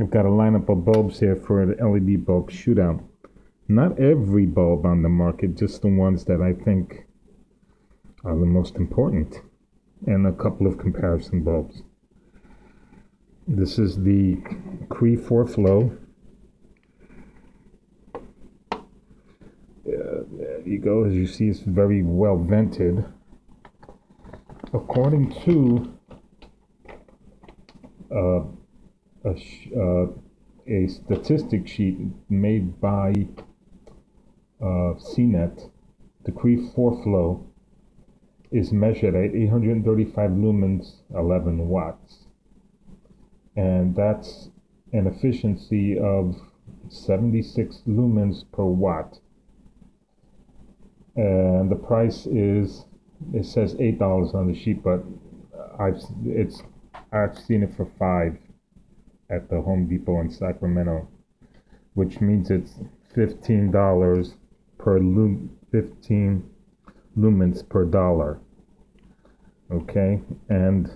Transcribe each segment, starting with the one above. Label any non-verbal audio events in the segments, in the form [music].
I've got a lineup of bulbs here for the LED bulb shootout. Not every bulb on the market, just the ones that I think are the most important, and a couple of comparison bulbs. This is the Cree 4 Flow. Uh, there you go. As you see, it's very well vented. According to uh, a, uh, a statistic sheet made by uh, CNET, the Cree 4 flow is measured at 835 lumens, 11 watts. And that's an efficiency of 76 lumens per watt. And the price is, it says $8 on the sheet, but I've, it's, I've seen it for five at the Home Depot in Sacramento, which means it's fifteen dollars per lum fifteen lumens per dollar. Okay, and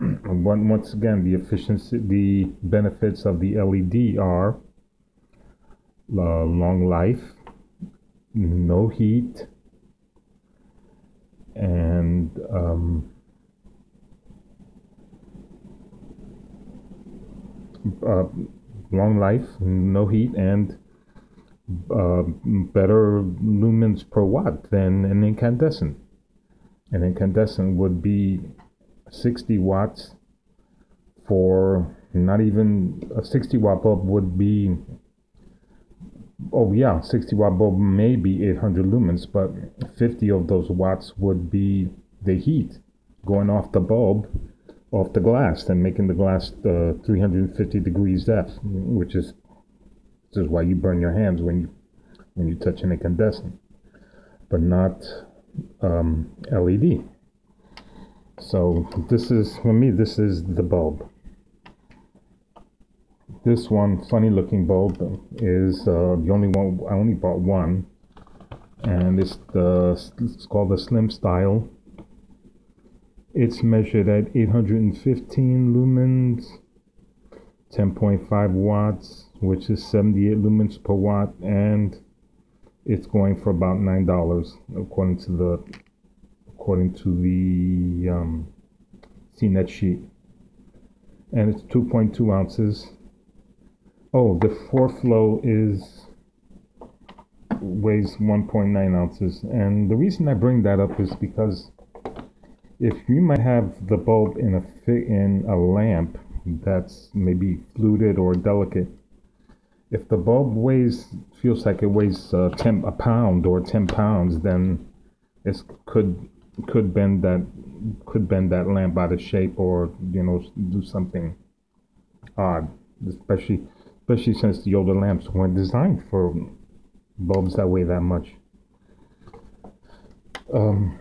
[clears throat] once again, the efficiency, the benefits of the LED are uh, long life, no heat, and um, uh, long life, no heat, and uh, better lumens per watt than an incandescent. An incandescent would be 60 watts for not even a 60 watt bulb would be oh yeah 60 watt bulb may be 800 lumens but 50 of those watts would be the heat going off the bulb off the glass and making the glass uh, 350 degrees F, which is this is why you burn your hands when you when you touch an incandescent, but not um, LED. So this is for me. This is the bulb. This one funny looking bulb is uh, the only one. I only bought one, and it's the it's called the SlimStyle it's measured at 815 lumens, 10.5 watts, which is 78 lumens per watt, and it's going for about nine dollars according to the according to the um, CNET sheet, and it's 2.2 ounces. Oh, the 4 flow is weighs 1.9 ounces, and the reason I bring that up is because if you might have the bulb in a fit in a lamp that's maybe fluted or delicate, if the bulb weighs feels like it weighs uh, ten a pound or ten pounds, then it could could bend that could bend that lamp out of shape or you know do something odd, especially especially since the older lamps weren't designed for bulbs that weigh that much. Um,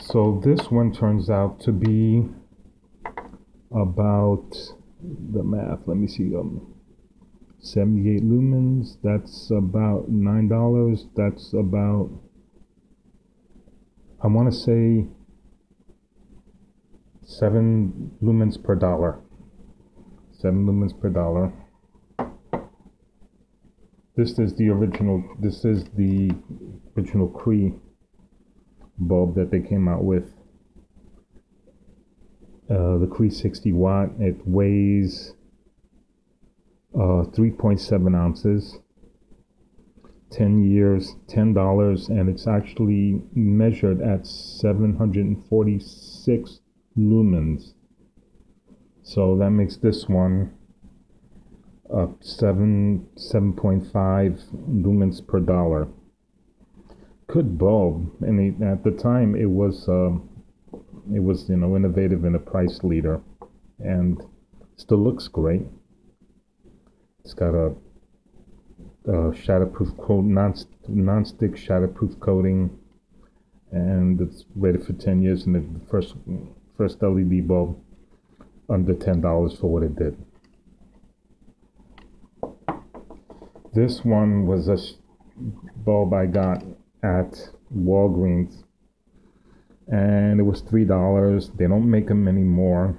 so this one turns out to be about the math. Let me see. Um, 78 lumens. That's about nine dollars. That's about I want to say seven lumens per dollar. Seven lumens per dollar. This is the original. This is the original Cree bulb that they came out with. Uh, the Cree 60 watt. It weighs uh, 3.7 ounces. 10 years, $10, and it's actually measured at 746 lumens. So that makes this one uh, 7 7.5 lumens per dollar good bulb. and at the time, it was um, it was you know innovative and a price leader, and still looks great. It's got a, a shatterproof non non-stick shatterproof coating, and it's rated for ten years. And the first first LED bulb under ten dollars for what it did. This one was a bulb I got at Walgreens. And it was three dollars. They don't make them anymore.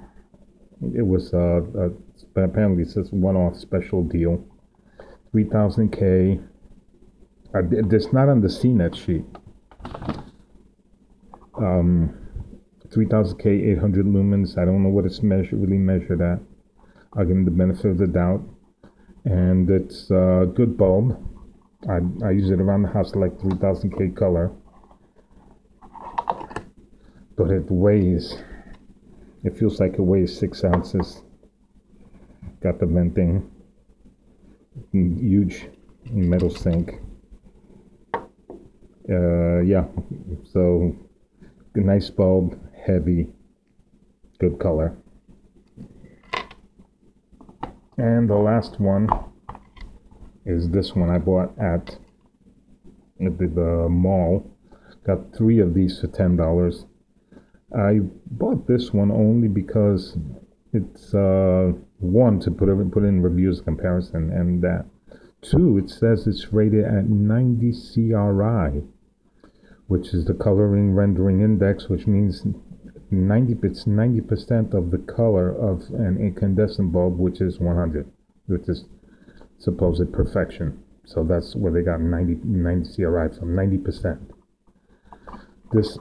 it was uh, uh apparently it's this one-off special deal. 3000k uh, it's not on the CNET sheet. Um 3000k 800 lumens. I don't know what it's measured really measured at. I'll give him the benefit of the doubt. And it's a good bulb I, I use it around the house like 3000k color. But it weighs it feels like it weighs six ounces. Got the venting. Huge metal sink. Uh, yeah so nice bulb heavy good color. And the last one is this one I bought at the, the mall. Got three of these for ten dollars. I bought this one only because it's uh, one to put put in reviews comparison, and that two it says it's rated at 90 CRI, which is the coloring rendering index, which means 90 it's 90 percent of the color of an incandescent bulb, which is 100, which is supposed perfection. So that's where they got 90 90 CRI from 90 percent. This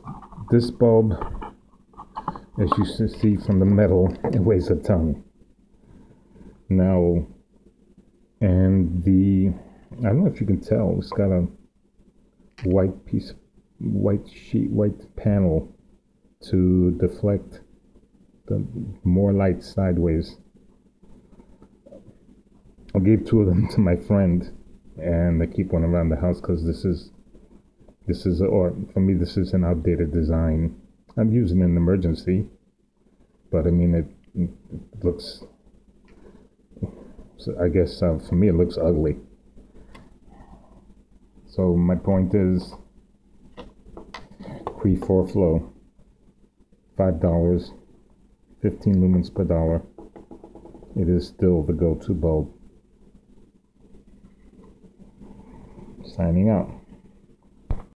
this bulb as you see from the metal, [laughs] it weighs a ton. Now, and the, I don't know if you can tell, it's got a white piece, white sheet, white panel to deflect the more light sideways. I gave two of them to my friend, and I keep one around the house because this is, this is, or for me, this is an outdated design I'm using an emergency, but I mean, it, it looks, so I guess uh, for me, it looks ugly. So my point is, Cree 4 flow, $5, 15 lumens per dollar. It is still the go-to bulb. Signing out.